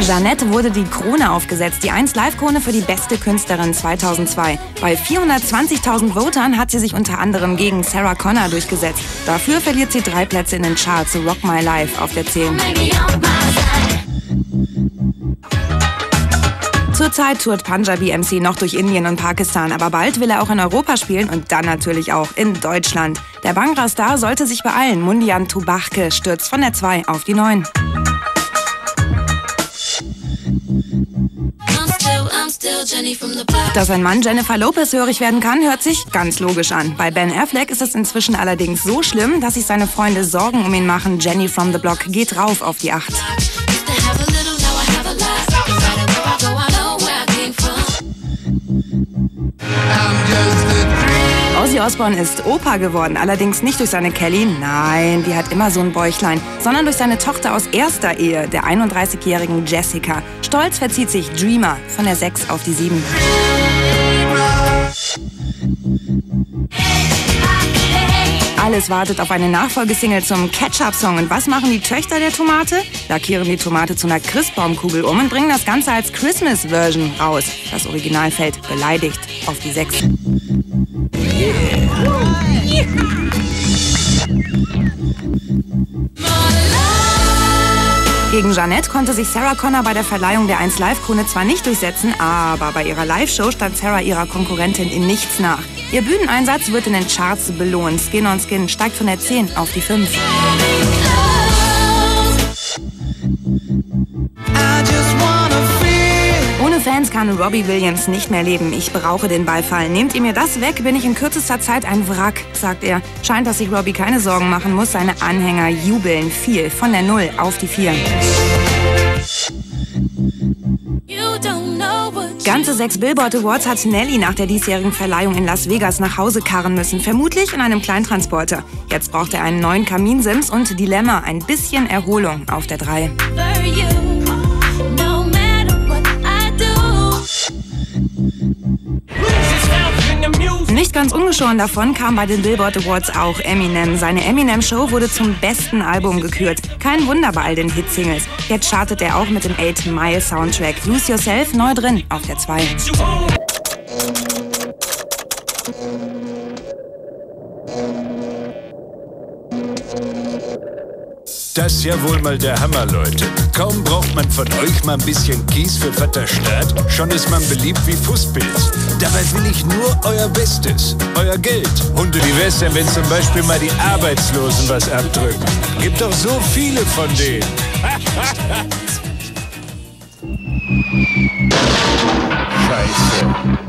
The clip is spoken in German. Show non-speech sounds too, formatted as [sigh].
Jeannette wurde die Krone aufgesetzt, die 1 Live-Krone für die beste Künstlerin 2002. Bei 420.000 Votern hat sie sich unter anderem gegen Sarah Connor durchgesetzt. Dafür verliert sie drei Plätze in den Charts, Rock My Life auf der 10. Zurzeit tourt Punjabi MC noch durch Indien und Pakistan, aber bald will er auch in Europa spielen und dann natürlich auch in Deutschland. Der Bangra-Star sollte sich beeilen. Mundian Tubachke stürzt von der 2 auf die 9. Dass ein Mann Jennifer Lopez hörig werden kann, hört sich ganz logisch an. Bei Ben Affleck ist es inzwischen allerdings so schlimm, dass sich seine Freunde Sorgen um ihn machen. Jenny from the Block geht rauf auf die 8. Ozzy Osbourne ist Opa geworden, allerdings nicht durch seine Kelly, nein, die hat immer so ein Bäuchlein, sondern durch seine Tochter aus erster Ehe, der 31-jährigen Jessica. Stolz verzieht sich Dreamer von der 6 auf die 7. Alles wartet auf eine Nachfolgesingle zum Ketchup-Song. Und was machen die Töchter der Tomate? Lackieren die Tomate zu einer Christbaumkugel um und bringen das Ganze als Christmas-Version raus. Das Original fällt beleidigt auf die 6. Gegen Jeannette konnte sich Sarah Connor bei der Verleihung der 1 Live-Krone zwar nicht durchsetzen, aber bei ihrer Live-Show stand Sarah ihrer Konkurrentin in nichts nach. Ihr Bühneneinsatz wird in den Charts belohnt. Skin on Skin steigt von der 10 auf die 5. Fans kann Robbie Williams nicht mehr leben. Ich brauche den Beifall. Nehmt ihr mir das weg, bin ich in kürzester Zeit ein Wrack, sagt er. Scheint, dass sich Robbie keine Sorgen machen muss. Seine Anhänger jubeln viel. Von der 0 auf die 4. Ganze sechs Billboard Awards hat Nelly nach der diesjährigen Verleihung in Las Vegas nach Hause karren müssen, vermutlich in einem Kleintransporter. Jetzt braucht er einen neuen Kaminsims und Dilemma, ein bisschen Erholung auf der 3. ganz ungeschoren davon kam bei den Billboard Awards auch Eminem. Seine Eminem Show wurde zum besten Album gekürt. Kein Wunder bei all den Hitsingles. Jetzt startet er auch mit dem 8 Mile Soundtrack. Lose Yourself neu drin auf der 2. Das ist ja wohl mal der Hammer, Leute. Kaum braucht man von euch mal ein bisschen Kies für Vater Staat, schon ist man beliebt wie Fußpilz. Dabei will ich nur euer Bestes, euer Geld. Und wie wär's denn, wenn zum Beispiel mal die Arbeitslosen was abdrücken? Gibt doch so viele von denen. [laughs] Scheiße.